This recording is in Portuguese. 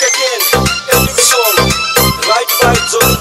again. every song. Right by John